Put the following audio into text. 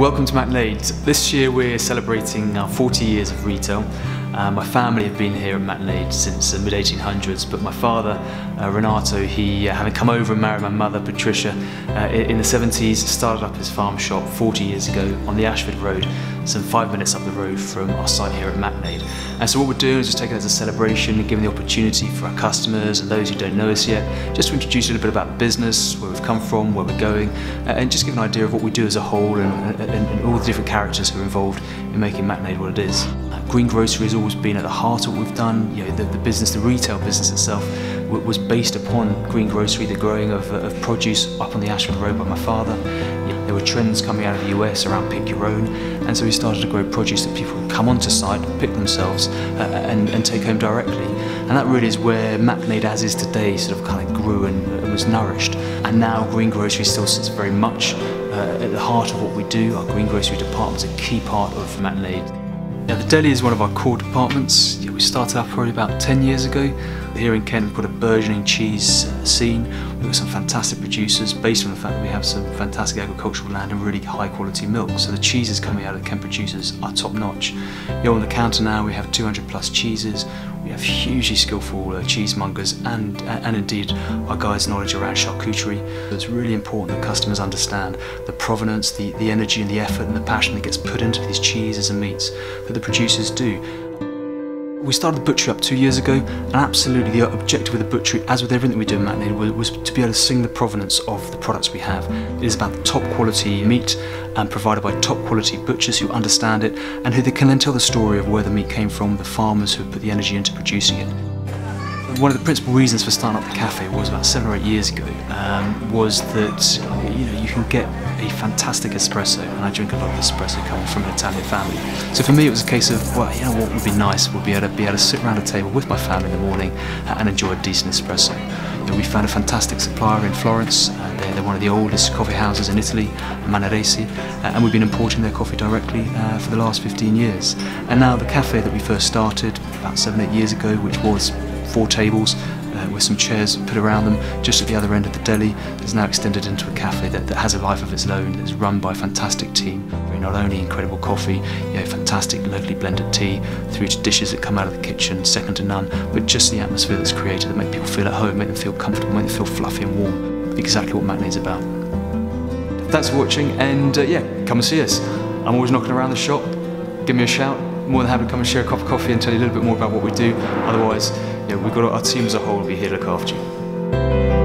Welcome to Macknade. This year we're celebrating our 40 years of retail. Uh, my family have been here at Macknade since the mid 1800s, but my father, uh, Renato, he, uh, having come over and married my mother, Patricia, uh, in the 70s, started up his farm shop 40 years ago on the Ashford Road, some five minutes up the road from our site here at Macknade. And so what we're doing is just taking it as a celebration and giving the opportunity for our customers and those who don't know us yet, just to introduce a little bit about business, where we've come from, where we're going, and just give an idea of what we do as a whole and, and, and all the different characters who are involved in making Macknade what it is. Greengrocery has always been at the heart of what we've done. You know, the, the business, the retail business itself, was based upon greengrocery, the growing of, of produce up on the Ashford Road by my father. There were trends coming out of the US around pick your own, and so we started to grow produce that people would come onto site, pick themselves, uh, and, and, take home directly. And that really is where Macknade as is today sort of kind of grew and, and was nourished. And now greengrocery still sits very much uh, at the heart of what we do. Our greengrocery department is a key part of Macknade. Now, the deli is one of our core departments. Yeah, we started up probably about 10 years ago. Here in Kent, we've got a burgeoning cheese uh, scene. We've got some fantastic producers based on the fact that we have some fantastic agricultural land and really high quality milk. So the cheeses coming out of the Kent producers are top notch. Here on the counter now, we have 200 plus cheeses. We have hugely skillful uh, cheesemongers and, uh, and indeed our guys' knowledge around charcuterie. It's really important that customers understand the provenance, the, the energy and the effort and the passion that gets put into these cheeses and meats that the producers do. We started the butchery up two years ago, and absolutely the objective with the butchery, as with everything we do in Macknade, was, was to be able to sing the provenance of the products we have. It is about top quality meat and provided by top quality butchers who understand it and who they can then tell the story of where the meat came from, the farmers who put the energy into producing it. One of the principal reasons for starting up the cafe was about seven or eight years ago, um, was that you know you can get a fantastic espresso, and I drink a lot of espresso coming from an Italian family. So for me, it was a case of well, you know what would be nice would be able to be able to sit around a table with my family in the morning and enjoy a decent espresso. We found a fantastic supplier in Florence. Uh, they're, they're, one of the oldest coffee houses in Italy, Manaresi, uh, and we've been importing their coffee directly uh, for the last 15 years. And now the cafe that we first started about seven, eight years ago, which was four tables uh, with some chairs put around them just at the other end of the deli. Is now extended into a cafe that, that has a life of its own that's run by a fantastic team. Not only incredible coffee you know fantastic locally blended tea through to dishes that come out of the kitchen second to none but just the atmosphere that's created that make people feel at home make them feel comfortable make them feel fluffy and warm. Exactly what Macknade's about. Thanks for watching and uh, yeah come and see us. I'm always knocking around the shop. Give me a shout more than happy to come and share a cup of coffee and tell you a little bit more about what we do otherwise yeah, we've got our team as a whole will be here to look after you.